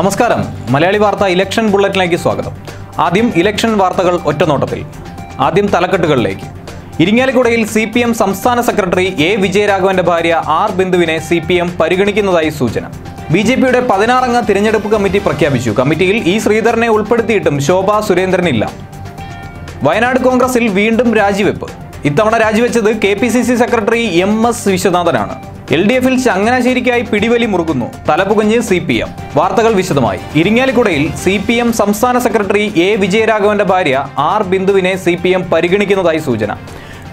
നമസ്കാരം. മലയാളി വാർത്ത ഇലക്ഷൻ ബുള്ളറ്റിലേക്ക് സ്വാഗതം. ആദ്യം ഇലക്ഷൻ വാർത്തകൾ ഒറ്റനോട്ടത്തിൽ. ആദ്യം തലക്കെട്ടുകളിലേക്ക്. ഇരിങ്ങാലിക്കുടയിൽ സി പി എം സംസ്ഥാന സെക്രട്ടറി എ വിജയരാഘവന്റെ ഭാര്യ ആർ ബിന്ദുവിനെ സി പി എം പരിഗണിക്കുന്നതായി സൂചന. ബി ജെ പിയുടെ പതിനാറംഗ തിരഞ്ഞെടുപ്പ് കമ്മിറ്റി പ്രഖ്യാപിച്ചു. കമ്മിറ്റിയിൽ ഇ ശ്രീധരനെ ഉൾപ്പെടുത്തിയിട്ടും ശോഭ സുരേന്ദ്രനില്ല വയനാട് കോൺഗ്രസിൽ വീണ്ടും രാജിവെപ്പ്. ഇത്തവണ രാജിവെച്ചത് K P C C secretary M S വിശ്വനാഥനാണ്. L D എഫിൽ ചങ്ങനാശ്ശേരിക്കായി പിടിവലി മുറുകുന്നു. തലപുകഞ്ഞ് സി പി എം. വാർത്തകൾ വിശദമായി. ഇരിങ്ങാലിക്കുടയിൽ സി പി എം സംസ്ഥാന സെക്രട്ടറി എ വിജയരാഘവന്റെ ഭാര്യ ആർ ബിന്ദുവിനെ സി പി എം പരിഗണിക്കുന്നതായി സൂചന.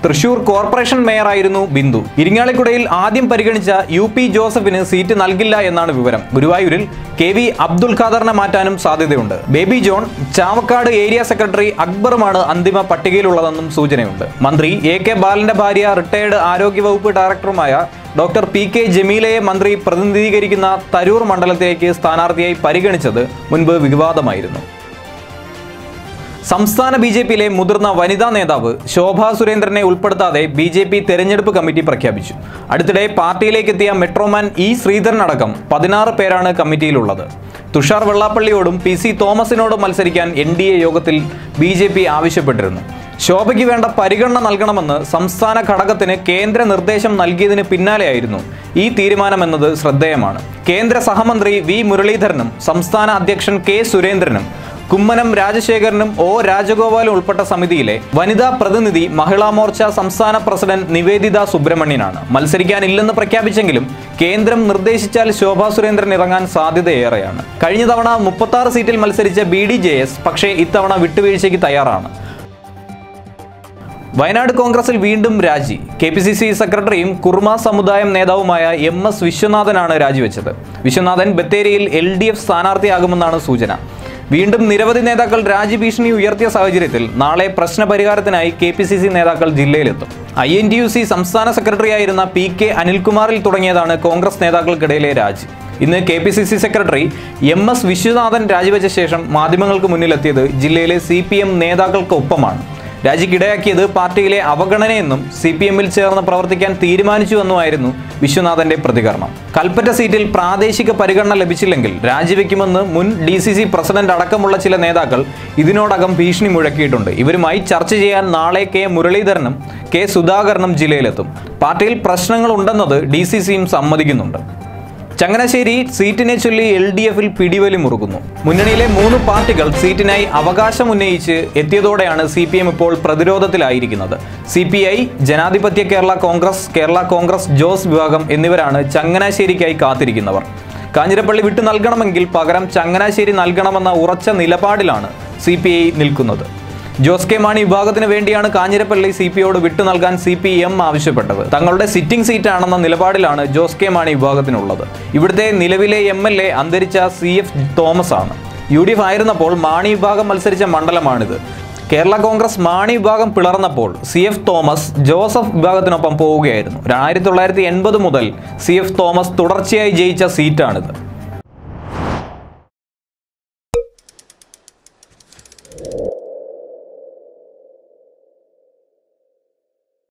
തൃശൂർ കോർപ്പറേഷൻ മേയറായിരുന്നു ബിന്ദു. ഇരിങ്ങാലിക്കുടയിൽ ആദ്യം പരിഗണിച്ച യു പി ജോസഫിന് സീറ്റ് നൽകില്ല എന്നാണ് വിവരം. ഗുരുവായൂരിൽ കെ വി അബ്ദുൽ ഖാദറിനെ മാറ്റാനും സാധ്യതയുണ്ട്. Baby John Chavakkad area secretary അക്ബറുമാണ് അന്തിമ പട്ടികയിലുള്ളതെന്നും സൂചനയുണ്ട്. മന്ത്രി എ കെ ബാലന്റെ ഭാര്യ റിട്ടയർഡ് ആരോഗ്യവകുപ്പ് ഡയറക്ടറുമായ ഡോക്ടർ പി കെ ജമീലയെ മന്ത്രി പ്രതിനിധീകരിക്കുന്ന തരൂർ മണ്ഡലത്തിലേക്ക് സ്ഥാനാർത്ഥിയായി പരിഗണിച്ചത് മുൻപ് വിവാദമായിരുന്നു. സംസ്ഥാന ബി ജെ പിയിലെ മുതിർന്ന വനിതാ നേതാവ് ശോഭാ സുരേന്ദ്രനെ ഉൾപ്പെടുത്താതെ ബി ജെ പി തെരഞ്ഞെടുപ്പ് കമ്മിറ്റി പ്രഖ്യാപിച്ചു. അടുത്തിടെ പാർട്ടിയിലേക്ക് എത്തിയ മെട്രോമാൻ ഇ ശ്രീധരൻ അടക്കം പതിനാറ് പേരാണ് കമ്മിറ്റിയിലുള്ളത്. തുഷാർ വെള്ളാപ്പള്ളിയോടും പി സി തോമസിനോടും മത്സരിക്കാൻ എൻ ഡി എ യോഗത്തിൽ ബി ജെ പി ആവശ്യപ്പെട്ടിരുന്നു. ശോഭയ്ക്ക് വേണ്ട പരിഗണന നൽകണമെന്ന് സംസ്ഥാന ഘടകത്തിന് കേന്ദ്ര നിർദ്ദേശം നൽകിയതിന് പിന്നാലെയായിരുന്നു ഈ തീരുമാനമെന്നത് ശ്രദ്ധേയമാണ്. കേന്ദ്ര സഹമന്ത്രി വി മുരളീധരനും സംസ്ഥാന അധ്യക്ഷൻ കെ സുരേന്ദ്രനും കുമ്മനം രാജശേഖരനും ഒ രാജഗോപാലും ഉൾപ്പെട്ട സമിതിയിലെ വനിതാ പ്രതിനിധി മഹിളാ മോർച്ച സംസ്ഥാന പ്രസിഡന്റ് നിവേദിത സുബ്രഹ്മണ്യനാണ്. മത്സരിക്കാനില്ലെന്ന് പ്രഖ്യാപിച്ചെങ്കിലും കേന്ദ്രം നിർദ്ദേശിച്ചാൽ ശോഭാ സുരേന്ദ്രൻ ഇറങ്ങാൻ സാധ്യതയേറെയാണ്. കഴിഞ്ഞ തവണ മുപ്പത്തി സീറ്റിൽ മത്സരിച്ച ബി ഡി ജെ എസ് പക്ഷേ ഇത്തവണ വിട്ടുവീഴ്ചയ്ക്ക് തയ്യാറാണ്. വയനാട് കോൺഗ്രസിൽ വീണ്ടും രാജി. കെ പി സി സി സെക്രട്ടറിയും കുർമ സമുദായം നേതാവുമായ എം എസ് വിശ്വനാഥനാണ് രാജിവെച്ചത്. വിശ്വനാഥൻ ബത്തേരിയിൽ എൽ ഡി എഫ് സ്ഥാനാർത്ഥിയാകുമെന്നാണ് സൂചന. വീണ്ടും നിരവധി നേതാക്കൾ രാജ്യഭീഷണി ഉയർത്തിയ സാഹചര്യത്തിൽ നാളെ പ്രശ്നപരിഹാരത്തിനായി കെ പി സി സി നേതാക്കൾ ജില്ലയിലെത്തും. ഐ എൻ യു സി സംസ്ഥാന സെക്രട്ടറിയായിരുന്ന പി കെ അനിൽകുമാറിൽ തുടങ്ങിയതാണ് കോൺഗ്രസ് നേതാക്കൾക്കിടയിലെ രാജി. ഇന്ന് K P C C secretary M S Viswanathan രാജിവെച്ച ശേഷം മാധ്യമങ്ങൾക്ക് മുന്നിലെത്തിയത് ജില്ലയിലെ സി പി എം നേതാക്കൾക്കൊപ്പമാണ്. രാജിക്കിടയാക്കിയത് പാർട്ടിയിലെ അവഗണനയെന്നും സി പി എമ്മിൽ ചേർന്ന് പ്രവർത്തിക്കാൻ തീരുമാനിച്ചുവെന്നുമായിരുന്നു വിശ്വനാഥന്റെ പ്രതികരണം. കൽപ്പറ്റ സീറ്റിൽ പ്രാദേശിക പരിഗണന ലഭിച്ചില്ലെങ്കിൽ രാജിവെക്കുമെന്ന് മുൻ ഡി സി സി പ്രസിഡന്റ് അടക്കമുള്ള ചില നേതാക്കൾ ഇതിനോടകം ഭീഷണി മുഴക്കിയിട്ടുണ്ട്. ഇവരുമായി ചർച്ച ചെയ്യാൻ നാളെ കെ മുരളീധരനും കെ സുധാകരനും ജില്ലയിലെത്തും. പാർട്ടിയിൽ പ്രശ്നങ്ങളുണ്ടെന്നത് ഡി സി സിയും സമ്മതിക്കുന്നുണ്ട്. ചങ്ങനാശ്ശേരി സീറ്റിനെ ചൊല്ലി എൽ ഡി എഫിൽ പിടിവലി മുറുകുന്നു. മുന്നണിയിലെ മൂന്ന് പാർട്ടികൾ സീറ്റിനായി അവകാശം ഉന്നയിച്ച് എത്തിയതോടെയാണ് സി പി എം ഇപ്പോൾ പ്രതിരോധത്തിലായിരിക്കുന്നത്. സി പി ഐ ജനാധിപത്യ കേരള കോൺഗ്രസ് കേരള കോൺഗ്രസ് ജോസ് വിഭാഗം എന്നിവരാണ് ചങ്ങനാശ്ശേരിക്കായി കാത്തിരിക്കുന്നവർ. കാഞ്ഞിരപ്പള്ളി വിട്ടു നൽകണമെങ്കിൽ പകരം ചങ്ങനാശ്ശേരി നൽകണമെന്ന ഉറച്ച നിലപാടിലാണ് സി നിൽക്കുന്നത്. ജോസ് കെ മാണി വിഭാഗത്തിന് വേണ്ടിയാണ് കാഞ്ഞിരപ്പള്ളി സി പിയോട് വിട്ടു നൽകാൻ സി പി എം ആവശ്യപ്പെട്ടത്. തങ്ങളുടെ സിറ്റിംഗ് സീറ്റാണെന്ന നിലപാടിലാണ് ജോസ് കെ മാണി വിഭാഗത്തിനുള്ളത്. ഇവിടുത്തെ നിലവിലെ എം എൽ എ അന്തരിച്ച സി എഫ് തോമസ് ആണ്. യു ഡി എഫ് ആയിരുന്നപ്പോൾ മാണി വിഭാഗം മത്സരിച്ച മണ്ഡലമാണിത്. കേരള കോൺഗ്രസ് മാണി വിഭാഗം പിളർന്നപ്പോൾ സി എഫ് തോമസ് ജോസഫ് വിഭാഗത്തിനൊപ്പം പോവുകയായിരുന്നു. ആയിരത്തി തൊള്ളായിരത്തി എൺപത് മുതൽ സി എഫ് തോമസ് തുടർച്ചയായി ജയിച്ച സീറ്റാണിത്. you